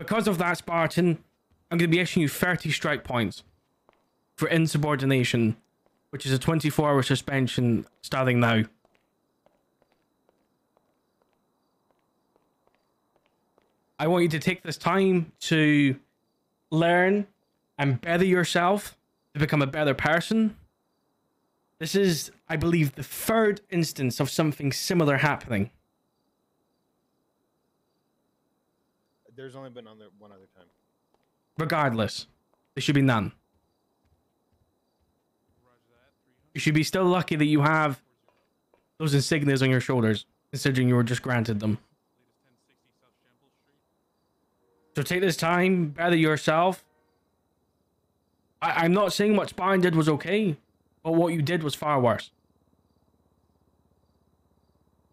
Because of that, Spartan, I'm going to be issuing you 30 strike points for insubordination, which is a 24 hour suspension starting now. I want you to take this time to learn and better yourself to become a better person. This is, I believe, the third instance of something similar happening. There's only been other, one other time. Regardless, there should be none. You should be still lucky that you have those insignias on your shoulders, considering you were just granted them. So take this time, better yourself. I, I'm not saying what Spartan did was okay, but what you did was far worse.